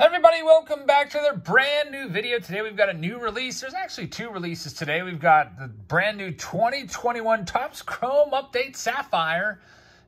everybody, welcome back to the brand new video. Today we've got a new release. There's actually two releases today. We've got the brand new 2021 Topps Chrome Update Sapphire.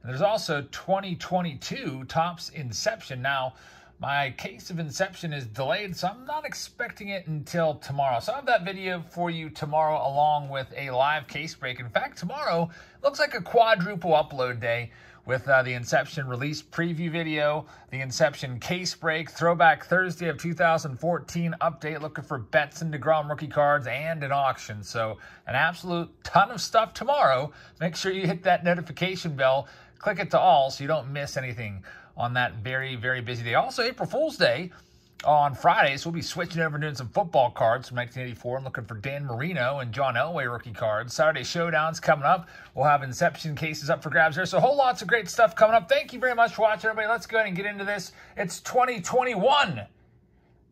And there's also 2022 Topps Inception. Now, my case of Inception is delayed, so I'm not expecting it until tomorrow. So I have that video for you tomorrow along with a live case break. In fact, tomorrow looks like a quadruple upload day with uh, the Inception release preview video, the Inception case break, Throwback Thursday of 2014 update, looking for Betts and DeGrom rookie cards, and an auction. So an absolute ton of stuff tomorrow. Make sure you hit that notification bell, click it to all so you don't miss anything on that very, very busy day. Also, April Fool's Day on Friday, so we'll be switching over and doing some football cards from 1984 and looking for Dan Marino and John Elway rookie cards. Saturday Showdown's coming up. We'll have Inception cases up for grabs there. So whole lots of great stuff coming up. Thank you very much for watching, everybody. Let's go ahead and get into this. It's 2021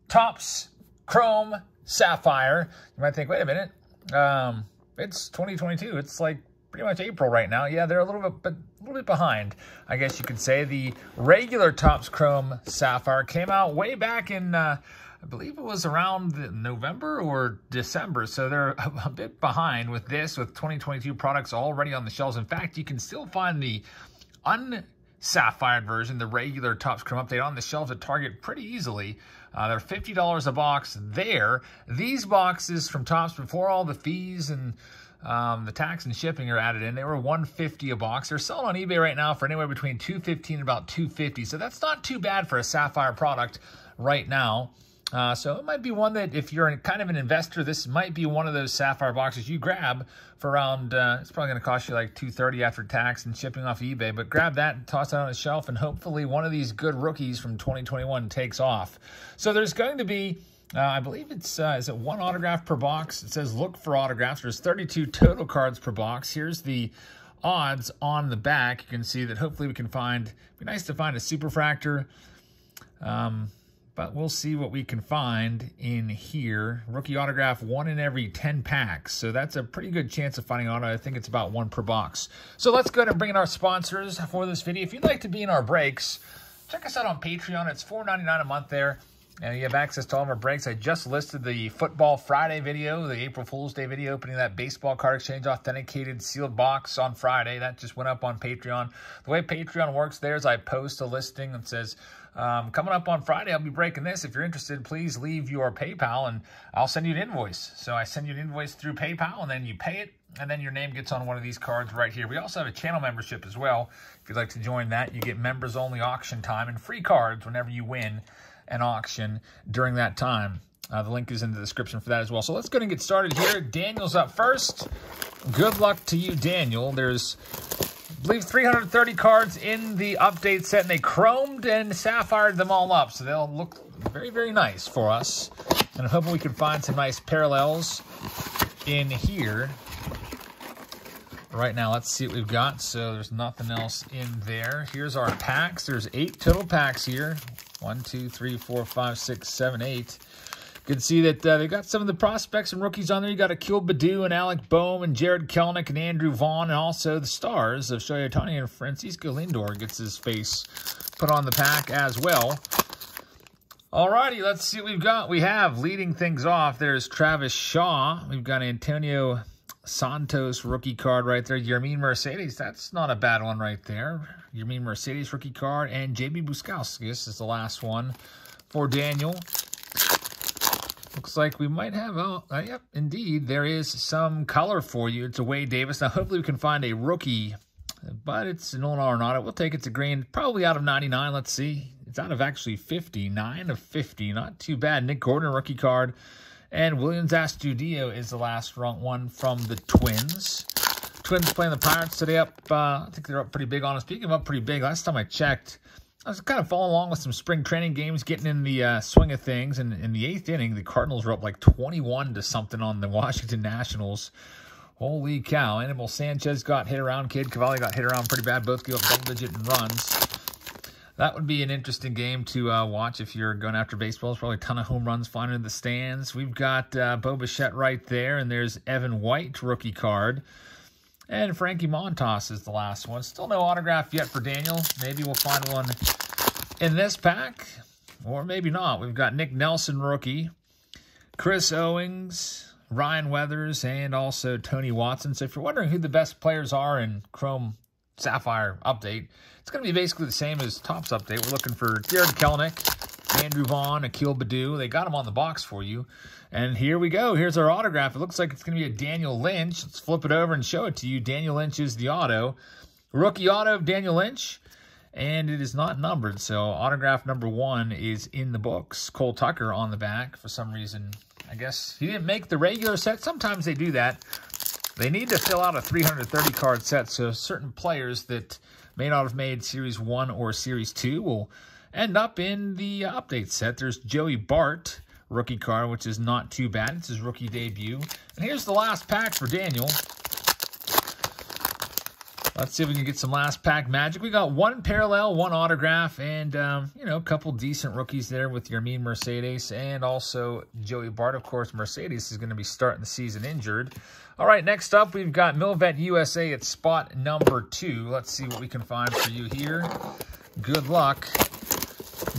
Topps Chrome Sapphire. You might think, wait a minute. Um, it's 2022. It's like pretty much April right now. Yeah, they're a little bit, but a little bit behind, I guess you could say. The regular Topps Chrome Sapphire came out way back in, uh, I believe it was around November or December. So they're a, bit behind with this, with 2022 products already on the shelves. In fact, you can still find the un sapphire version, the regular Topps Chrome Update on the shelves at Target pretty easily. Uh, they're $50 a box there. These boxes from Topps before all the fees and um, the tax and shipping are added in. They were 150 a box. They're selling on eBay right now for anywhere between 215 and about 250. So that's not too bad for a Sapphire product right now. Uh, so it might be one that if you're kind of an investor, this might be one of those Sapphire boxes you grab for around, uh, it's probably going to cost you like 230 after tax and shipping off eBay, but grab that and toss it on a shelf and hopefully one of these good rookies from 2021 takes off. So there's going to be uh, I believe it's, uh, is it one autograph per box? It says look for autographs. There's 32 total cards per box. Here's the odds on the back. You can see that hopefully we can find, be nice to find a superfractor. Um, but we'll see what we can find in here. Rookie autograph, one in every 10 packs. So that's a pretty good chance of finding auto. I think it's about one per box. So let's go ahead and bring in our sponsors for this video. If you'd like to be in our breaks, check us out on Patreon. It's $4.99 a month there. And you have access to all our breaks. I just listed the Football Friday video, the April Fool's Day video, opening that baseball card exchange authenticated sealed box on Friday. That just went up on Patreon. The way Patreon works there is I post a listing that says, um, coming up on Friday, I'll be breaking this. If you're interested, please leave your PayPal and I'll send you an invoice. So I send you an invoice through PayPal and then you pay it and then your name gets on one of these cards right here. We also have a channel membership as well. If you'd like to join that, you get members only auction time and free cards whenever you win an auction during that time. Uh, the link is in the description for that as well. So let's go and get started here. Daniel's up first. Good luck to you, Daniel. There's, I believe, 330 cards in the update set, and they chromed and sapphired them all up. So they'll look very, very nice for us. And I'm hoping we can find some nice parallels in here. Right now, let's see what we've got. So there's nothing else in there. Here's our packs. There's eight total packs here. One, two, three, four, five, six, seven, eight. You can see that uh, they got some of the prospects and rookies on there. You got Akil Baddoo and Alec Bohm and Jarred Kelenic and Andrew Vaughn and also the stars of Shohei and Francisco Lindor gets his face put on the pack as well. Alrighty, let's see what we've got. We have leading things off. There's Travis Shaw. We've got Antonio Santos rookie card right there. Yermin Mercedes, that's not a bad one right there. Yermin Mercedes rookie card. And JB Bukauskas is the last one for Daniel. Looks like we might have, oh, uh, yep, indeed, there is some color for you. It's a Wade Davis. Now, hopefully we can find a rookie, but it's an or not. We'll take it to green, probably out of 99. Let's see. It's out of actually 50, 9 of 50. Not too bad. Nick Gordon, rookie card. And Willians Astudillo is the last one from the Twins. Twins playing the Pirates today up, uh, I think they're up pretty big on us. Speaking up pretty big, last time I checked, I was kind of following along with some spring training games, getting in the uh, swing of things. And in the eighth inning, the Cardinals were up like 21 to something on the Washington Nationals. Holy cow. Anibal Sanchez got hit around. Cade Cavalli got hit around pretty bad. Both gave up double-digit runs that would be an interesting game to uh, watch if you're going after baseball. There's probably a ton of home runs flying in the stands. We've got uh, Bo Bichette right there, and there's Evan White rookie card. And Frankie Montas is the last one. Still no autograph yet for Daniel. Maybe we'll find one in this pack. or maybe not. We've got Nick Nelson, rookie, Chris Owings, Ryan Weathers, and also Tony Watson. So if you're wondering who the best players are in Chrome Sapphire update, it's going to be basically the same as Topps update. We're looking for Jarred Kelenic, Andrew Vaughn, Akil Baddoo. They got them on the box for you. And here we go. Here's our autograph. It looks like it's going to be a Daniel Lynch. Let's flip it over and show it to you. Daniel Lynch is the auto. Rookie auto of Daniel Lynch. And it is not numbered, so autograph number one is in the books. Cole Tucker on the back. For some reason, I guess he didn't make the regular set. Sometimes they do that. They need to fill out a 330 card set, so certain players that may not have made Series 1 or Series 2 will end up in the update set. There's Joey Bart, rookie card, which is not too bad. It's his rookie debut. And here's the last pack for Daniel. Let's see if we can get some last pack magic. We got one parallel, one autograph, and, um, you know, a couple decent rookies there with Yermin Mercedes and also Joey Bart. Of course, Mercedes is going to be starting the season injured. All right, next up, we've got Milvet USA at spot number two. Let's see what we can find for you here. Good luck.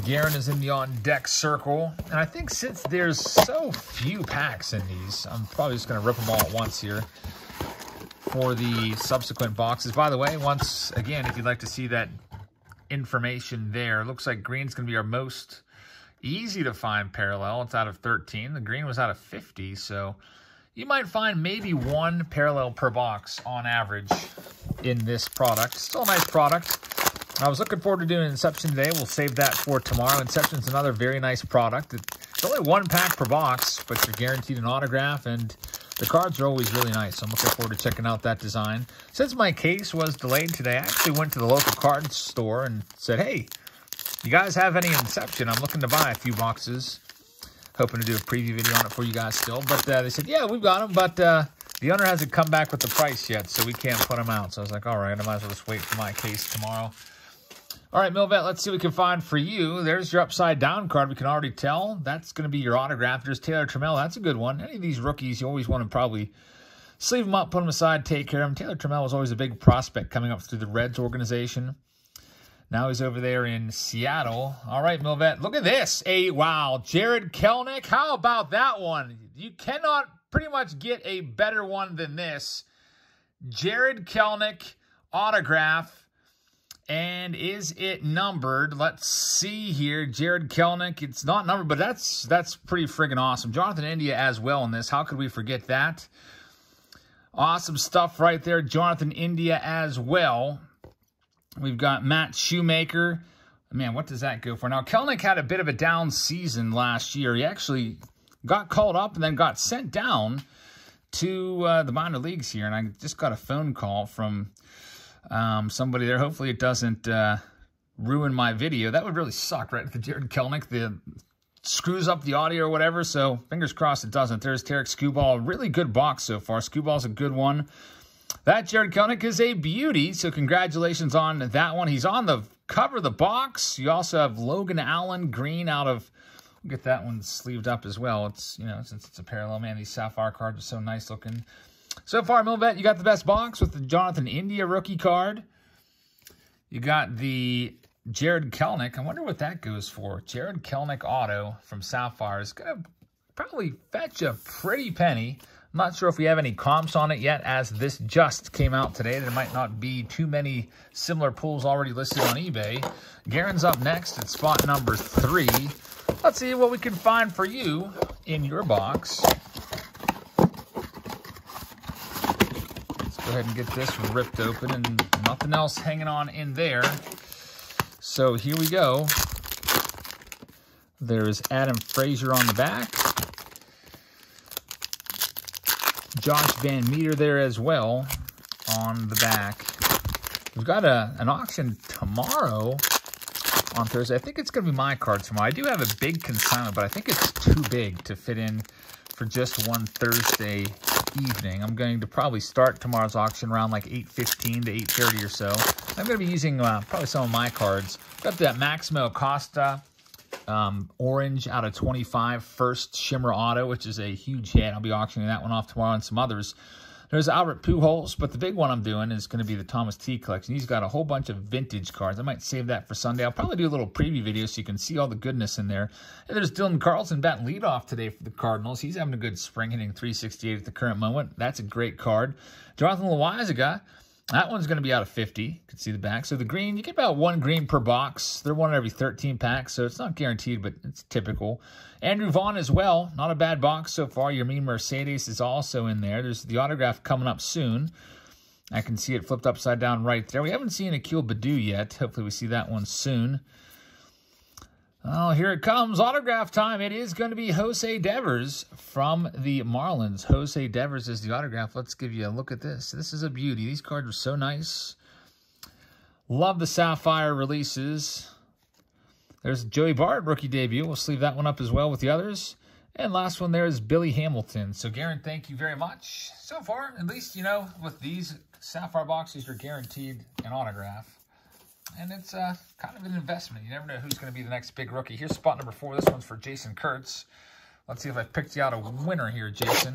Garen is in the on-deck circle. And I think since there's so few packs in these, I'm probably just going to rip them all at once here for the subsequent boxes. By the way, once again, if you'd like to see that information there, looks like green's going to be our most easy to find parallel. It's out of 13. The green was out of 50, so you might find maybe one parallel per box on average in this product. Still a nice product. I was looking forward to doing Inception today. We'll save that for tomorrow. Inception's another very nice product. It's only one pack per box, but you're guaranteed an autograph and the cards are always really nice. I'm looking forward to checking out that design. Since my case was delayed today, I actually went to the local card store and said, hey, you guys have any Inception? I'm looking to buy a few boxes. Hoping to do a preview video on it for you guys still. But uh, they said, yeah, we've got them, but uh, the owner hasn't come back with the price yet, so we can't put them out. So I was like, all right, I might as well just wait for my case tomorrow. All right, Milvet, let's see what we can find for you. There's your upside down card. We can already tell. That's going to be your autograph. There's Taylor Trammell. That's a good one. Any of these rookies, you always want to probably sleeve them up, put them aside, take care of them. Taylor Trammell was always a big prospect coming up through the Reds organization. Now he's over there in Seattle. All right, Milvet, look at this. A wow, Jarred Kelenic. How about that one? You cannot pretty much get a better one than this. Jarred Kelenic autograph and is it numbered? Let's see here. Jarred Kelenic. It's not numbered, but that's that's pretty friggin' awesome. Jonathan India as well in this. How could we forget that? Awesome stuff right there. Jonathan India as well. We've got Matt Shoemaker. Man, what does that go for? Now, Kelenic had a bit of a down season last year. He actually got called up and then got sent down to uh, the minor leagues here. And I just got a phone call from um, somebody there. Hopefully it doesn't uh, ruin my video. That would really suck, right? If the Jarred Kelenic, the screws up the audio or whatever. So fingers crossed it doesn't. There's Tarik Skubal. Really good box so far. Skubal's a good one. That Jarred Kelenic is a beauty. So congratulations on that one. He's on the cover of the box. You also have Logan Allen green out of We'll get that one sleeved up as well. It's, you know, since it's a parallel, man, these Sapphire cards are so nice looking. So far, Milvet, you got the best box with the Jonathan India rookie card. You got the Jarred Kelenic. I wonder what that goes for. Jarred Kelenic auto from Sapphire is going to probably fetch a pretty penny. I'm not sure if we have any comps on it yet, as this just came out today. There might not be too many similar pools already listed on eBay. Garen's up next at spot number three. Let's see what we can find for you in your box. Ahead and get this ripped open and nothing else hanging on in there. So here we go. There's Adam Frazier on the back. Josh VanMeter there as well on the back. We've got a, an auction tomorrow on Thursday. I think it's going to be my card tomorrow. I do have a big consignment, but I think it's too big to fit in for just one Thursday evening. I'm going to probably start tomorrow's auction around like 8.15 to 8.30 or so. I'm going to be using uh, probably some of my cards. Got that Maximo Acosta um, orange out of 25 first Shimmer Auto, which is a huge hit. I'll be auctioning that one off tomorrow and some others. There's Albert Pujols, but the big one I'm doing is going to be the Thomas T collection. He's got a whole bunch of vintage cards. I might save that for Sunday. I'll probably do a little preview video so you can see all the goodness in there. And there's Dylan Carlson batting leadoff today for the Cardinals. He's having a good spring, hitting 368 at the current moment. That's a great card. Jonathan Loáisiga, that one's going to be out of 50. You can see the back. So the green, you get about one green per box. They're one every 13 packs, so it's not guaranteed, but it's typical. Andrew Vaughn as well. Not a bad box so far. Yermin Mercedes is also in there. There's the autograph coming up soon. I can see it flipped upside down right there. We haven't seen Akil Baddoo yet. Hopefully we see that one soon. Oh, here it comes. Autograph time. It is going to be Jose Devers from the Marlins. Jose Devers is the autograph. Let's give you a look at this. This is a beauty. These cards are so nice. Love the Sapphire releases. There's Joey Bart, rookie debut. We'll sleeve that one up as well with the others. And last one there is Billy Hamilton. So, Garen, thank you very much. So far, at least, you know, with these Sapphire boxes, you're guaranteed an autograph. And it's uh, kind of an investment. You never know who's going to be the next big rookie. Here's spot number four. This one's for Jason Kurtz. Let's see if I picked you out a winner here, Jason.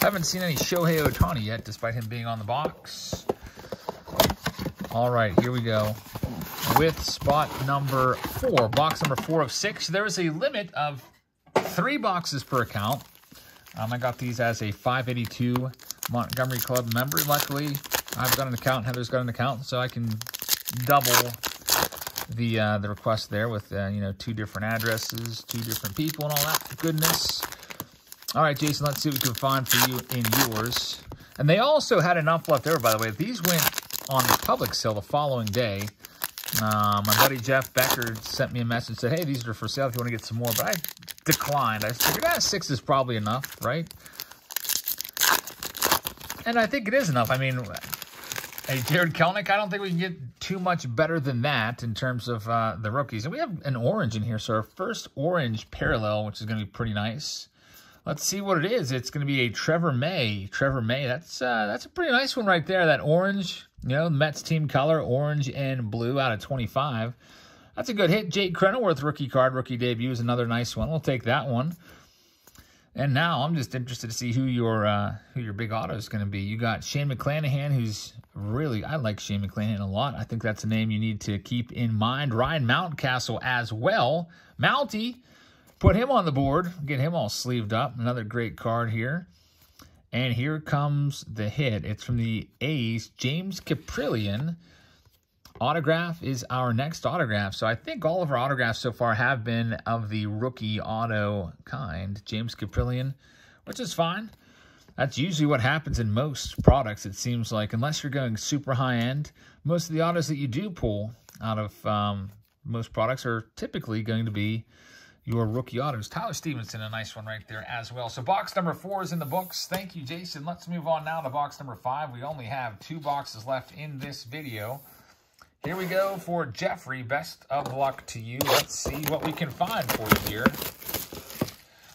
Haven't seen any Shohei Ohtani yet, despite him being on the box. All right, here we go. With spot number four, box number four of six. There is a limit of three boxes per account. Um, I got these as a 582 Montgomery Club member. Luckily, I've got an account, Heather's got an account, so I can double the uh, the request there with, uh, you know, two different addresses, two different people and all that goodness. All right, Jason, let's see what we can find for you in yours. And they also had enough left over, by the way. These went on the public sale the following day. Uh, my buddy Jeff Becker sent me a message said, hey, these are for sale if you want to get some more. But I declined. I said, yeah, six is probably enough, right? And I think it is enough. I mean, Hey, Jarred Kelenic, I don't think we can get too much better than that in terms of uh, the rookies. And we have an orange in here, so our first orange parallel, which is going to be pretty nice. Let's see what it is. It's going to be a Trevor May. Trevor May, that's uh, that's a pretty nice one right there. That orange, you know, Mets team color, orange and blue out of 25. That's a good hit. Jake Cronenworth rookie card, rookie debut is another nice one. We'll take that one. And now I'm just interested to see who your uh, who your big auto is going to be. You got Shane McClanahan, who's really, I like Shane McClanahan a lot. I think that's a name you need to keep in mind. Ryan Mountcastle as well. Mounty, put him on the board. Get him all sleeved up. Another great card here. And here comes the hit. It's from the A's, James Kaprielian. Autograph is our next autograph. So I think all of our autographs so far have been of the rookie auto kind. James Kaprielian, which is fine. That's usually what happens in most products, it seems like. Unless you're going super high-end, most of the autos that you do pull out of um, most products are typically going to be your rookie autos. Tyler Stephenson, a nice one right there as well. So box number four is in the books. Thank you, Jason. Let's move on now to box number five. We only have two boxes left in this video. Here we go for Jeffrey. Best of luck to you. Let's see what we can find for you here.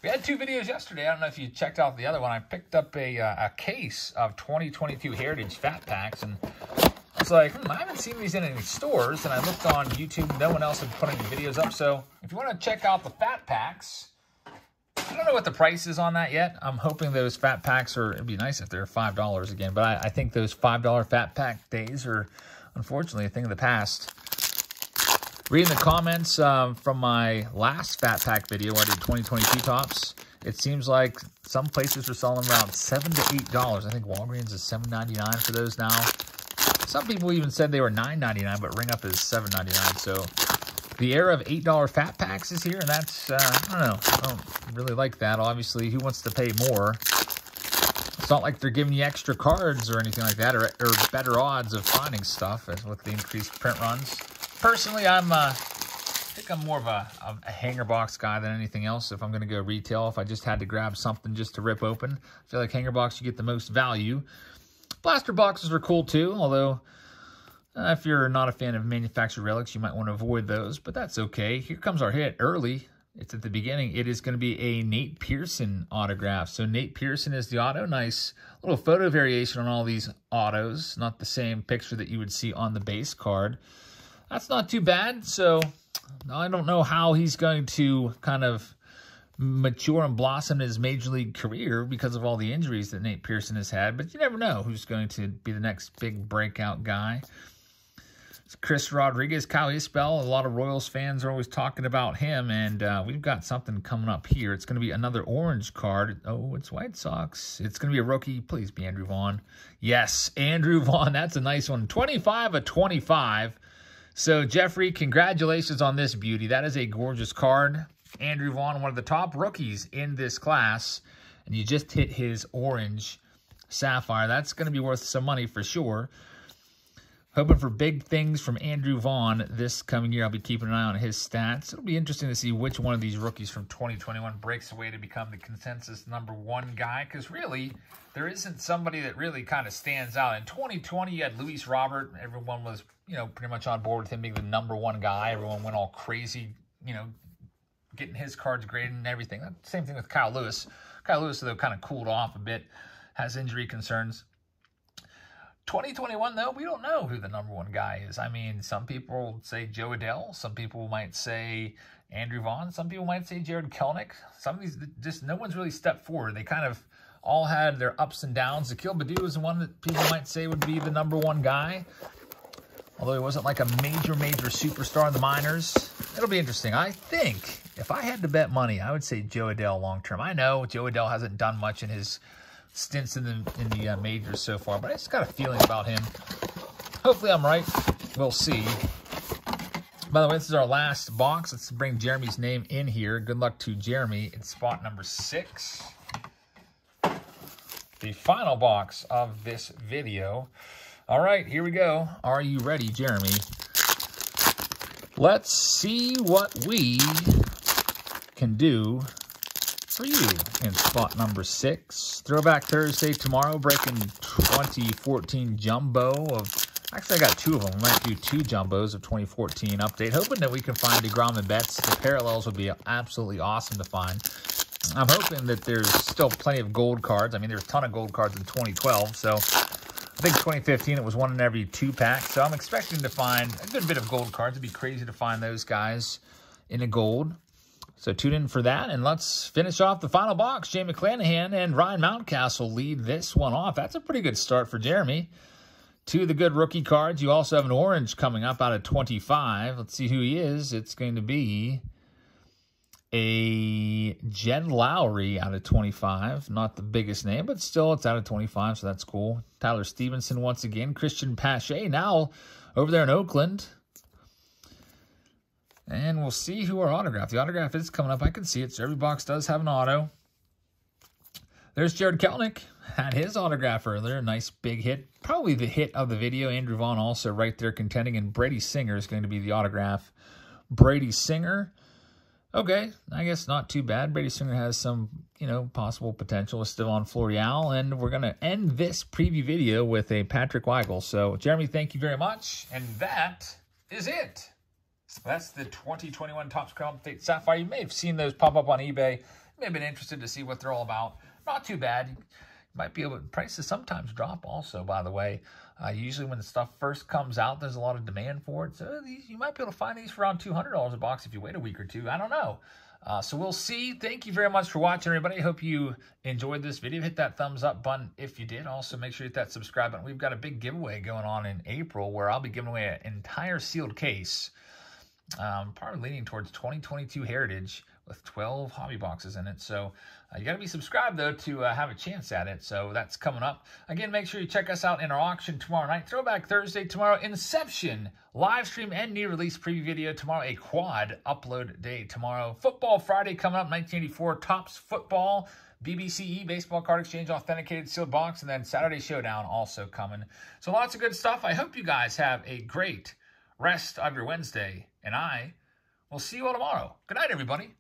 We had two videos yesterday. I don't know if you checked out the other one. I picked up a, uh, a case of 2022 Heritage Fat Packs, and I was like, hmm, I haven't seen these in any stores. And I looked on YouTube. No one else had put any videos up. So if you want to check out the Fat Packs, I don't know what the price is on that yet. I'm hoping those Fat Packs are, it'd be nice if they're $5 again. But I, I think those $5 Fat Pack days are, unfortunately, a thing of the past. Reading the comments um, from my last Fat Pack video, I did 2022 Topps. It seems like some places are selling around 7 to $8. I think Walgreens is $7.99 for those now. Some people even said they were $9.99, but Ring Up is $7.99. So the era of $8 Fat Packs is here, and that's, uh, I don't know. I don't really like that. Obviously, who wants to pay more? Not like they're giving you extra cards or anything like that, or, or better odds of finding stuff as with the increased print runs personally, I'm uh, I think I'm more of a, a, hanger box guy than anything else. If I'm going to go retail, if I just had to grab something just to rip open, I feel like hanger box you get the most value. Blaster boxes are cool too, although uh, if you're not a fan of manufactured relics, you might want to avoid those, but that's okay. Here comes our hit early. It's at the beginning. It is going to be a Nate Pearson autograph. So Nate Pearson is the auto. Nice little photo variation on all these autos. Not the same picture that you would see on the base card that's not too bad. So I don't know how he's going to kind of mature and blossom his major league career because of all the injuries that Nate Pearson has had. But you never know who's going to be the next big breakout guy. Chris Rodriguez, Kyle Isbel, a lot of Royals fans are always talking about him, and uh, we've got something coming up here. It's going to be another orange card. Oh, it's White Sox. It's going to be a rookie. Please be Andrew Vaughn. Yes, Andrew Vaughn. That's a nice one. 25 of 25. So, Jeffrey, congratulations on this beauty. That is a gorgeous card. Andrew Vaughn, one of the top rookies in this class, and you just hit his orange sapphire. That's going to be worth some money for sure. Hoping for big things from Andrew Vaughn this coming year. I'll be keeping an eye on his stats. It'll be interesting to see which one of these rookies from 2021 breaks away to become the consensus number one guy. Because really, there isn't somebody that really kind of stands out. In 2020, you had Luis Robert. Everyone was, you know, pretty much on board with him being the number one guy. Everyone went all crazy, you know, getting his cards graded and everything. Same thing with Kyle Lewis. Kyle Lewis, though, kind of cooled off a bit, has injury concerns. 2021, though, we don't know who the number one guy is. I mean, some people say Jo Adell. Some people might say Andrew Vaughn. Some people might say Jarred Kelenic. Some of these, just no one's really stepped forward. They kind of all had their ups and downs. Akil Baddoo is the one that people might say would be the number one guy. Although he wasn't like a major, major superstar in the minors. It'll be interesting. I think if I had to bet money, I would say Jo Adell long term. I know Jo Adell hasn't done much in his stints in the in the uh, majors so far, but I just got a feeling about him. Hopefully I'm right. We'll see. By the way, this is our last box. Let's bring Jeremy's name in here. Good luck to Jeremy in spot number six. The final box of this video. All right, here we go. Are you ready, Jeremy? Let's see what we can do for you in spot number six. Throwback Thursday tomorrow, breaking 2014 jumbo of, actually I got two of them. I might do two jumbos of 2014 update. Hoping that we can find DeGrom and Betts. The parallels would be absolutely awesome to find. I'm hoping that there's still plenty of gold cards. I mean, there's a ton of gold cards in 2012, so I think 2015 it was one in every two pack. So I'm expecting to find a good bit of gold cards. It'd be crazy to find those guys in a gold. So tune in for that, and let's finish off the final box. Jamie McClanahan and Ryan Mountcastle lead this one off. That's a pretty good start for Jeremy. Two of the good rookie cards. You also have an orange coming up out of 25. Let's see who he is. It's going to be a Jed Lowrie out of 25. Not the biggest name, but still it's out of 25, so that's cool. Tyler Stephenson once again. Cristian Pache now over there in Oakland. And we'll see who our autograph. The autograph is coming up. I can see it. So every box does have an auto. There's Jarred Kelenic. Had his autograph earlier. Nice big hit. Probably the hit of the video. Andrew Vaughn also right there contending. And Brady Singer is going to be the autograph. Brady Singer. Okay, I guess not too bad. Brady Singer has some, you know, possible potential with Stevan Florial. And we're going to end this preview video with a Patrick Weigel. So, Jeremy, thank you very much. And that is it. That's the 2021 Topps Chrome Update Sapphire. You may have seen those pop up on eBay. You may have been interested to see what they're all about. Not too bad. You might be able to, prices sometimes drop also, by the way. Uh, usually when the stuff first comes out, there's a lot of demand for it. So these, you might be able to find these for around $200 a box if you wait a week or two. I don't know. Uh, so we'll see. Thank you very much for watching, everybody. Hope you enjoyed this video. Hit that thumbs up button if you did. Also, make sure you hit that subscribe button. We've got a big giveaway going on in April where I'll be giving away an entire sealed case um, probably leaning towards 2022 Heritage with 12 hobby boxes in it. So uh, you got to be subscribed, though, to uh, have a chance at it. So that's coming up. Again, make sure you check us out in our auction tomorrow night. Throwback Thursday tomorrow. Inception live stream and new release preview video tomorrow. A quad upload day tomorrow. Football Friday coming up, 1984. Topps Football. BBCE Baseball Card Exchange Authenticated Sealed Box. And then Saturday Showdown also coming. So lots of good stuff. I hope you guys have a great rest of your Wednesday, and I will see you all tomorrow. Good night, everybody.